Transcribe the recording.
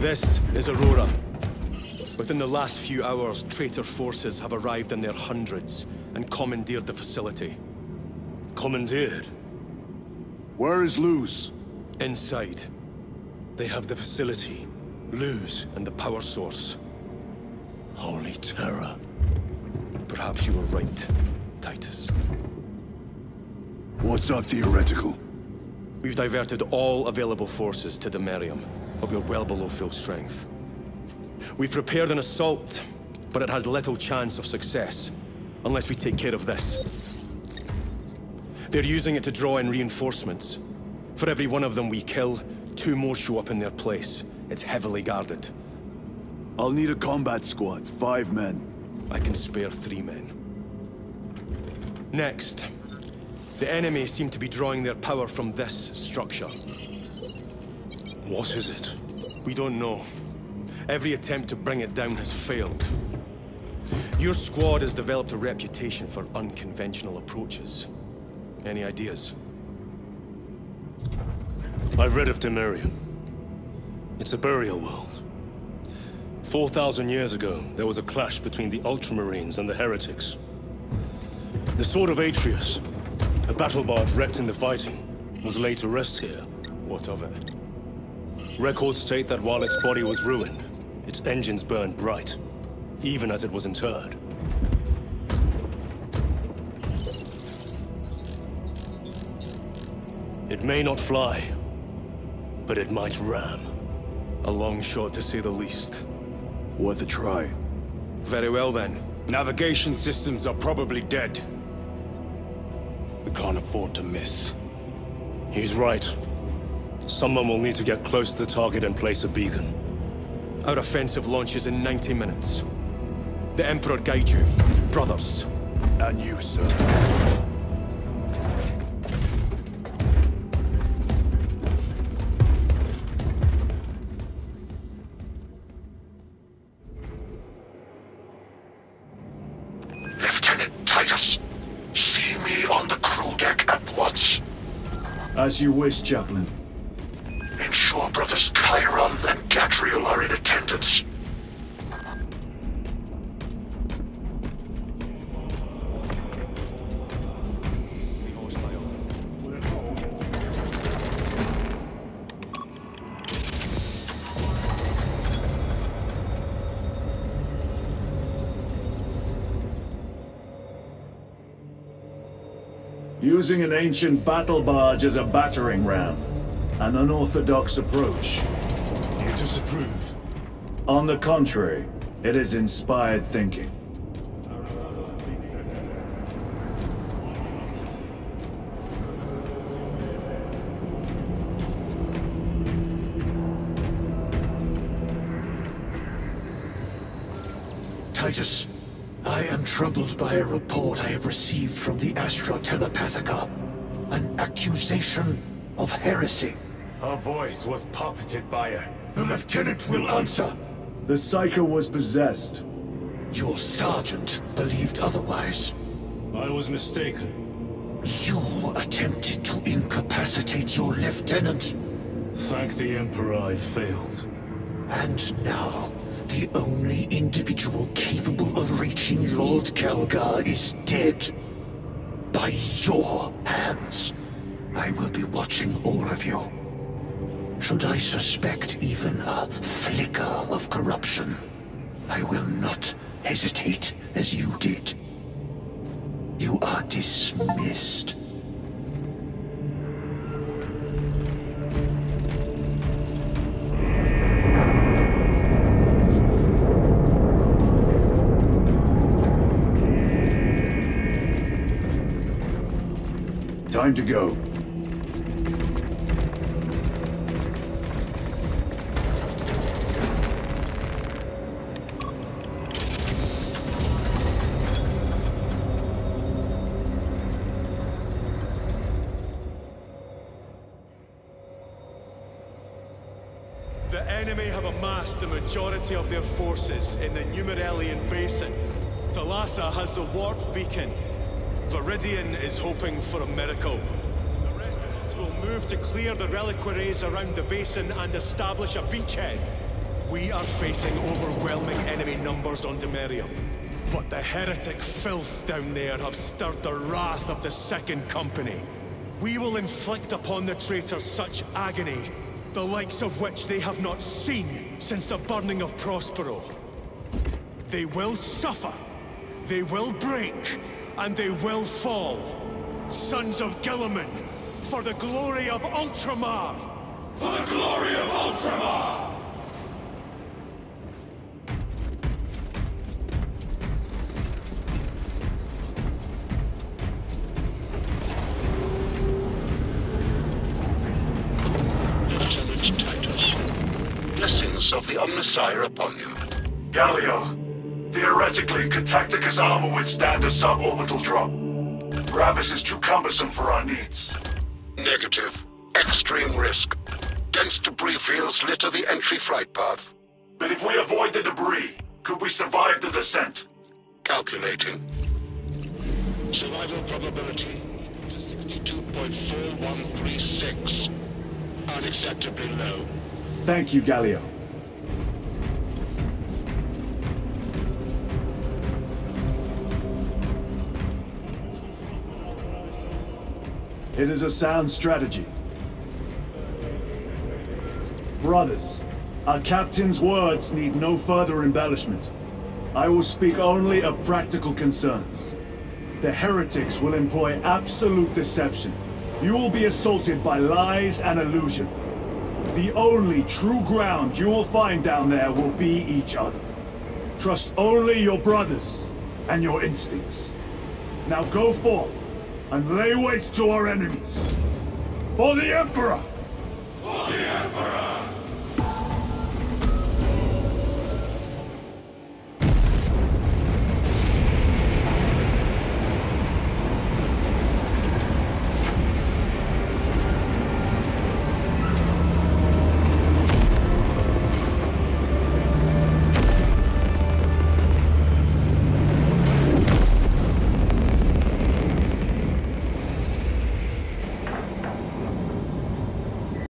This is Aurora. Within the last few hours, traitor forces have arrived in their hundreds and commandeered the facility. Commandeered? Where is Luz? Inside. They have the facility, Luz, and the power source. Holy terror. Perhaps you were right, Titus. What's our theoretical? We've diverted all available forces to Demerium, but we're well below full strength. We've prepared an assault, but it has little chance of success, unless we take care of this. They're using it to draw in reinforcements. For every one of them we kill, two more show up in their place. It's heavily guarded. I'll need a combat squad, five men. I can spare three men. Next, the enemy seem to be drawing their power from this structure. What is it? We don't know. Every attempt to bring it down has failed. Your squad has developed a reputation for unconventional approaches. Any ideas? I've read of Demerium. It's a burial world. 4,000 years ago, there was a clash between the Ultramarines and the Heretics. The Sword of Atreus, a battle barge wrecked in the fighting, was laid to rest here. What of it? Records state that while its body was ruined, its engines burned bright, even as it was interred. It may not fly, but it might ram. A long shot to say the least. Worth a try. Very well then. Navigation systems are probably dead. We can't afford to miss. He's right. Someone will need to get close to the target and place a beacon. Our offensive launches in 90 minutes. The Emperor guide you, brothers. And you, sir. Lieutenant Titus, on the crew deck at once. As you wish, Chaplain. Ensure brothers Chairon and Gadriel are in attendance. Using an ancient battle barge as a battering ram. An unorthodox approach. You disapprove? On the contrary, it is inspired thinking. Titus, I am troubled by a report I have received from the Astra Telepathica. An accusation of heresy. Her voice was puppeted by a... The lieutenant will answer. The psyker was possessed. Your sergeant believed otherwise. I was mistaken. You attempted to incapacitate your lieutenant. Thank the Emperor I failed. And now, the only individual capable of reaching Lord Kelgar is dead. By your hands. I will be watching all of you. Should I suspect even a flicker of corruption, I will not hesitate as you did. You are dismissed. Time to go. The enemy have amassed the majority of their forces in the Numerelian Basin. Thalassa has the warp beacon. Viridian is hoping for a miracle. The rest of us will move to clear the reliquaries around the basin and establish a beachhead. We are facing overwhelming enemy numbers on Demerium. But the heretic filth down there have stirred the wrath of the Second Company. We will inflict upon the traitors such agony, the likes of which they have not seen since the burning of Prospero. They will suffer, they will break, and they will fall. Sons of Guilliman, for the glory of Ultramar! For the glory of Ultramar! Lieutenant Titus. Blessings of the Omnissiah upon you. Galio, theoretically, could Tacticus armor withstand a suborbital drop? Gravis is too cumbersome for our needs. Negative. Extreme risk. Dense debris fields litter the entry flight path. But if we avoid the debris, could we survive the descent? Calculating. Survival probability to 62.4136. Unacceptably low. Thank you, Galio. It is a sound strategy. Brothers, our captain's words need no further embellishment. I will speak only of practical concerns. The heretics will employ absolute deception. You will be assaulted by lies and illusion. The only true ground you will find down there will be each other. Trust only your brothers and your instincts. Now go forth and lay waste to our enemies. For the Emperor! For the Emperor!